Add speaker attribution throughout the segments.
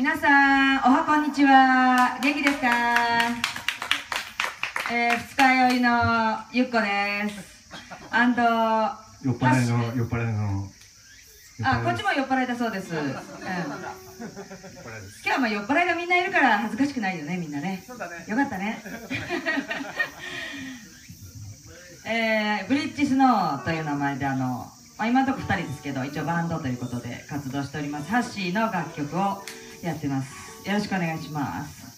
Speaker 1: 皆さんおはこんにちは。元気ですか？えー、二日酔いのゆっこです。アンド
Speaker 2: 酔っ払いの酔っ払いの
Speaker 1: あこっちも酔っ払いだそうです、うん、今日はまあ酔っ払いがみんないるから恥ずかしくないよねみんなね。
Speaker 3: そうだね。
Speaker 1: よかったね。えー、ブリッジスノーという名前であの、まあ、今のところ2人ですけど一応バンドということで活動しております。ハッシーの楽曲をやってます。よろしくお願いします。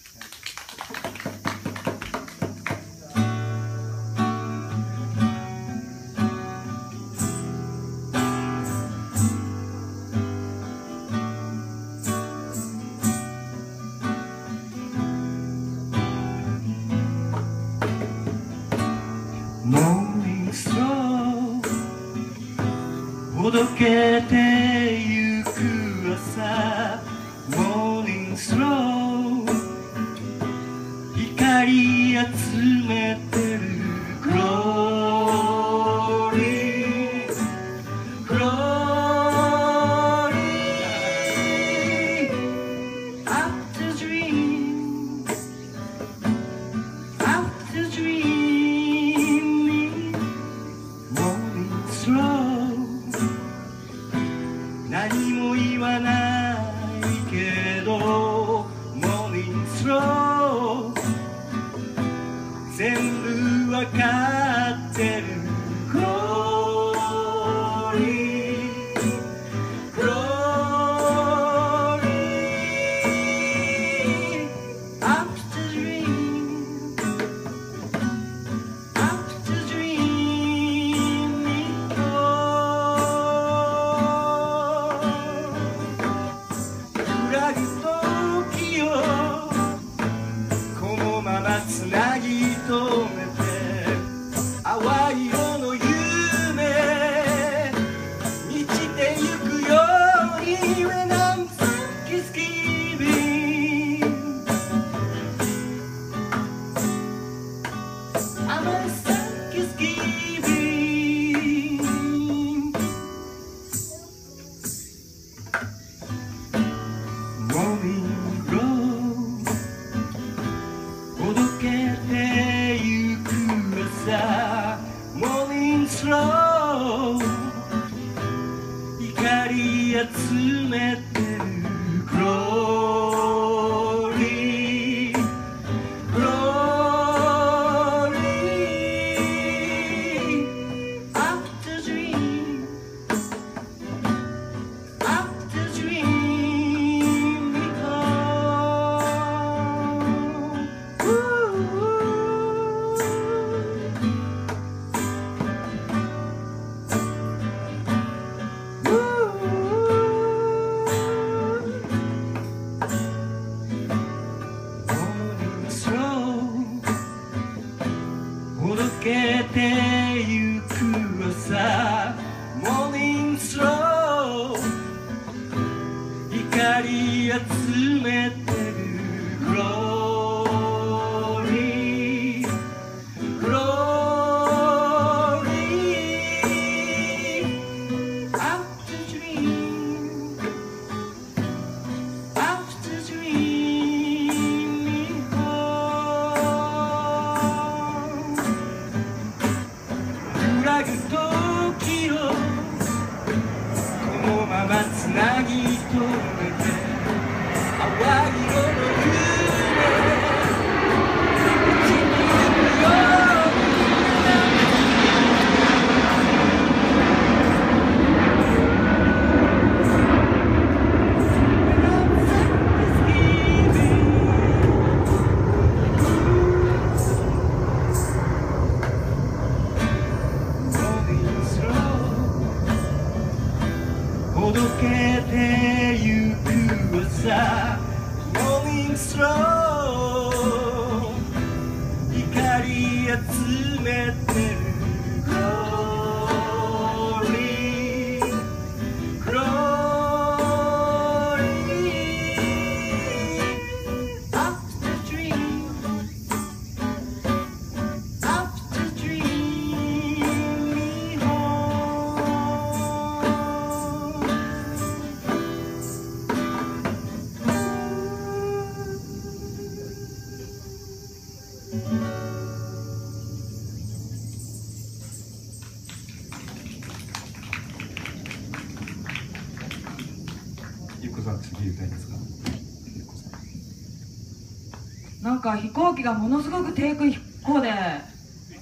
Speaker 2: か
Speaker 1: 飛行機がものすごく低空飛行で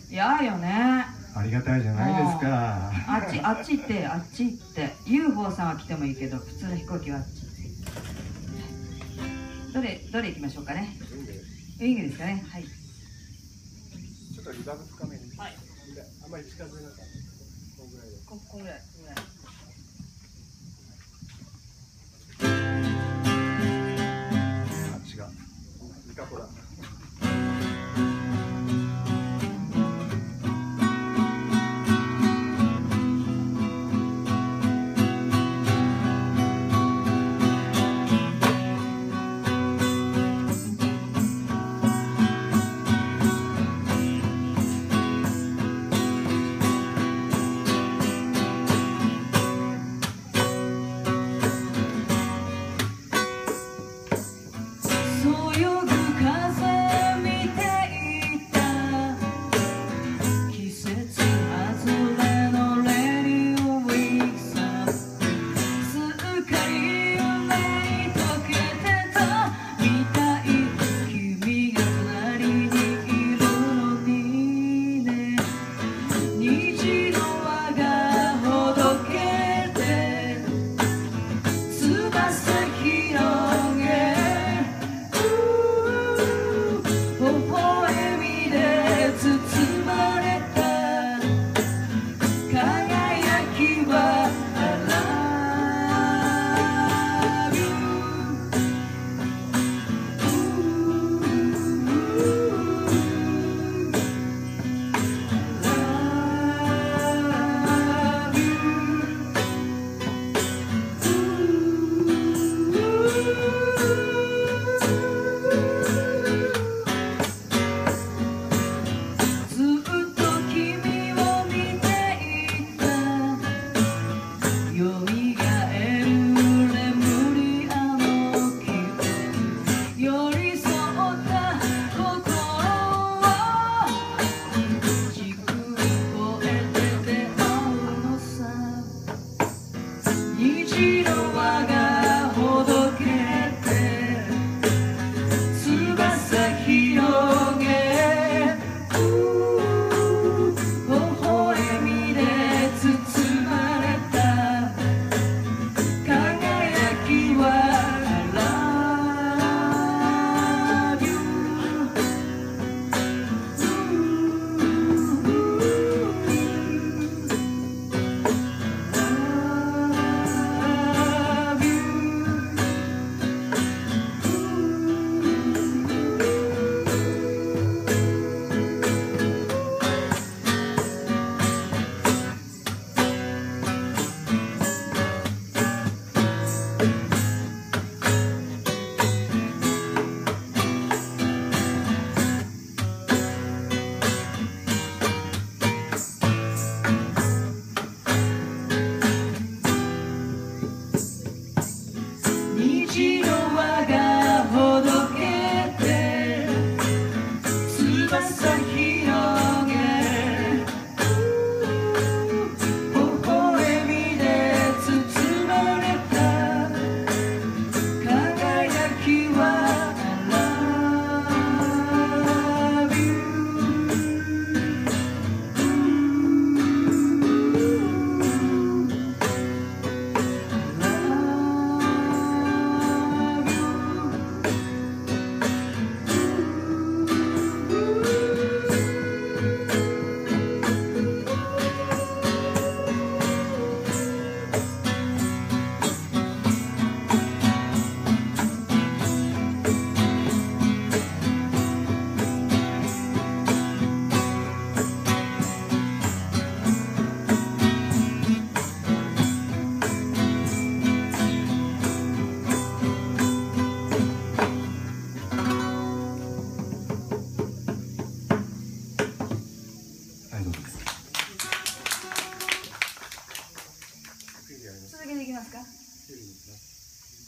Speaker 1: 嫌よね。
Speaker 3: ありがたいじゃないですか。
Speaker 1: あっちあっち行ってあっち行って。UFO さんは来てもいいけど普通の飛行機はあっちどれどれ行きましょうかね。ウィングですかね。はい。
Speaker 3: ちょっとリバーブ深めに
Speaker 1: はい。
Speaker 3: あんまり近づけなかった。このぐらい。で
Speaker 1: ここぐらいここぐらい
Speaker 3: あ違うミカコだ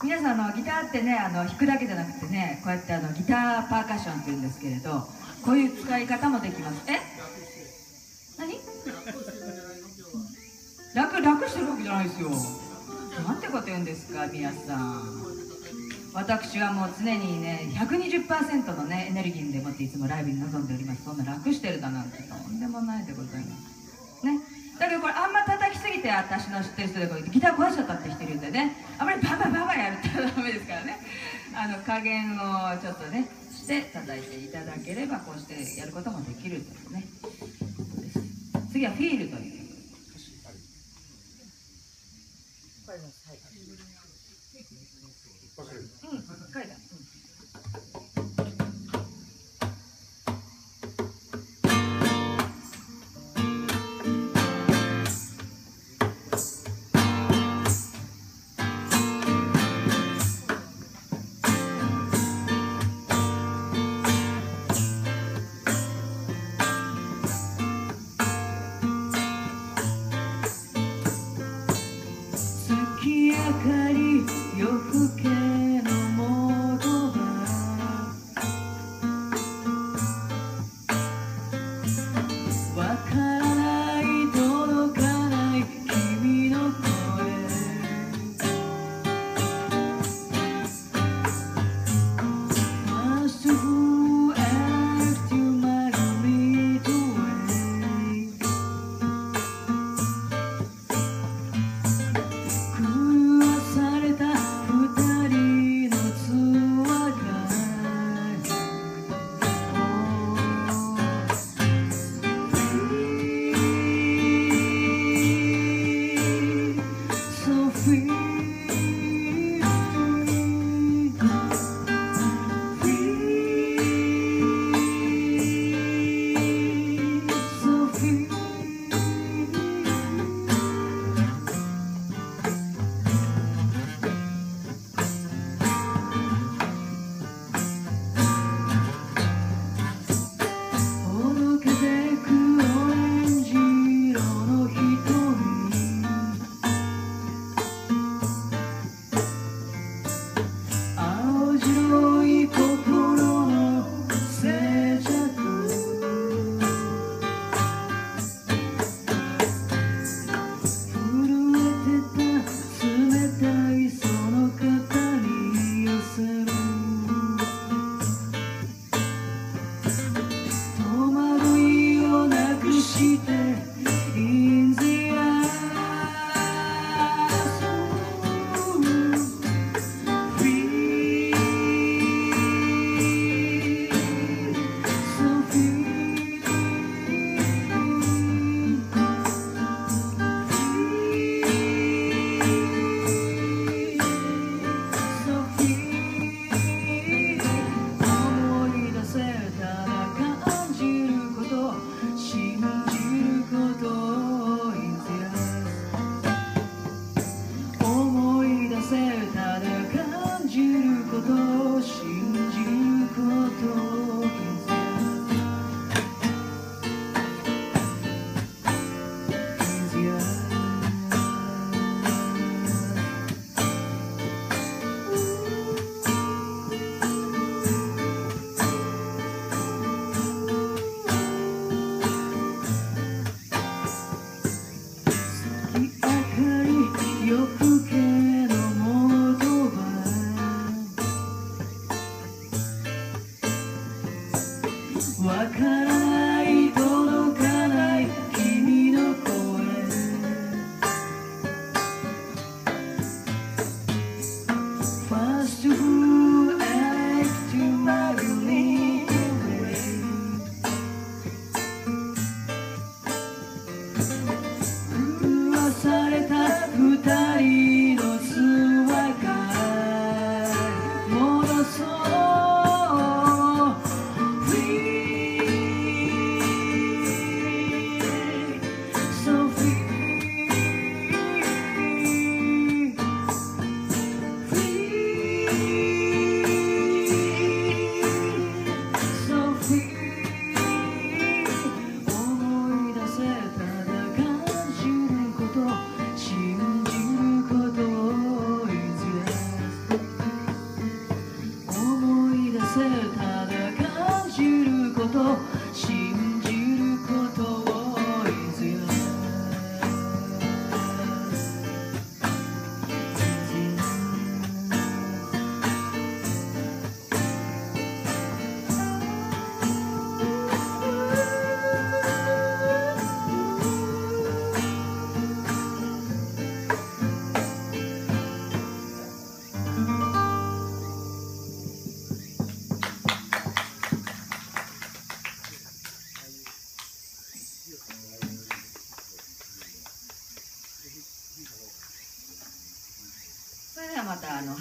Speaker 1: 皆さんあのギターってねあの弾くだけじゃなくてねこうやってあのギターパーカッションって言うんですけれどこういう使い方もできます。え？何？楽楽してるわけじゃないですよ。
Speaker 4: なんてこと言うんですか皆さん。私はもう常にね120%のねエネルギーでもっていつもライブに臨んでおります。そんな楽してるだなんてとんでもないでございます。ね？だけどこれあんま叩て私の知ってる人でこうギター壊しちゃったって人いるんでね。あまりバンバンババやるとダメですからね。あの加減をちょっとねして叩いていただければこうしてやることもできるというね。次はフィールというこれです。はい。うん、書いて
Speaker 3: かり夜更け。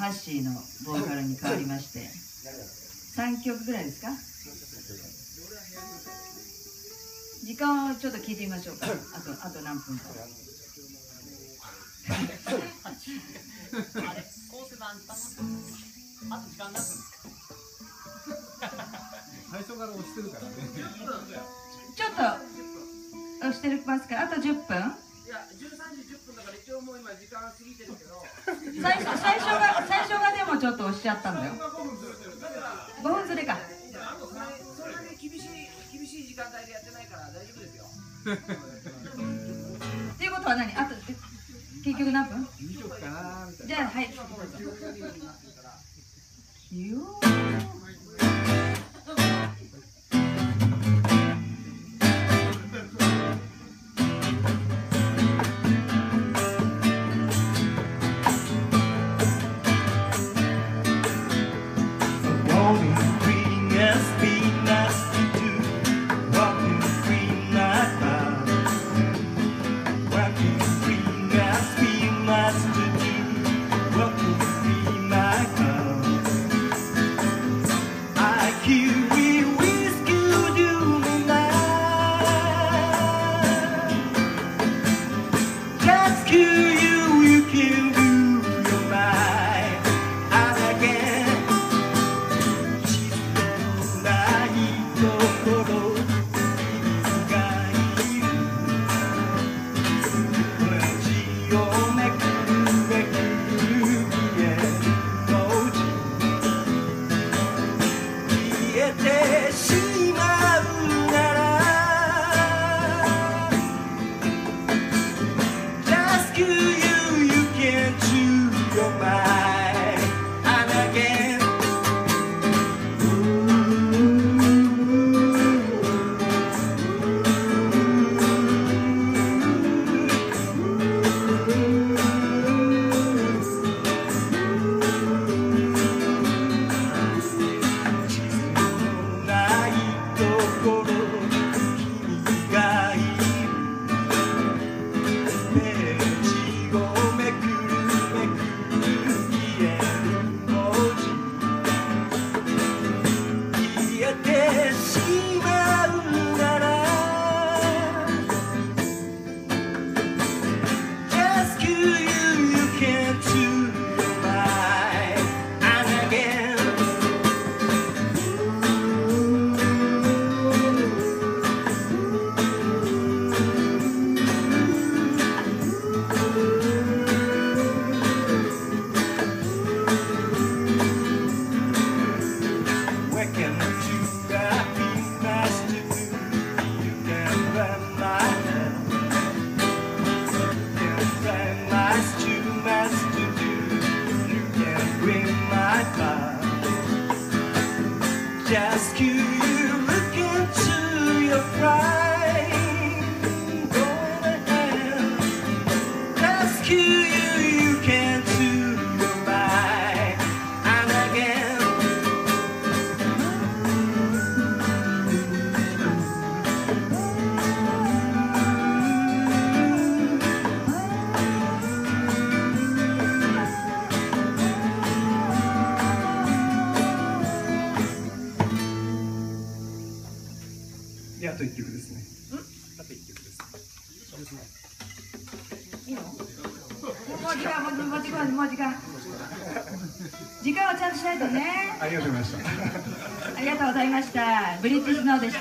Speaker 3: ハッシーのボーカルに変わりまして。3曲ぐらいですか？時間をちょっと聞いてみましょうか。あとあと何分か。
Speaker 5: あれコース版たまあと時間
Speaker 1: 最初から押してるからね。
Speaker 3: ちょっと押してるますから。あと10分。
Speaker 4: いや、13時10分だから一応もう今時間過ぎてるけど、
Speaker 3: 最初最初が最初がでもちょっと押しちゃったんだよ。5分ずれか。
Speaker 4: それだけ厳しい厳しい時間帯でやってないから大丈夫ですよ。
Speaker 3: っていうことは何？あと結局何分
Speaker 1: ？2曲かなみたい
Speaker 3: じゃあはいよ
Speaker 1: で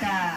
Speaker 3: し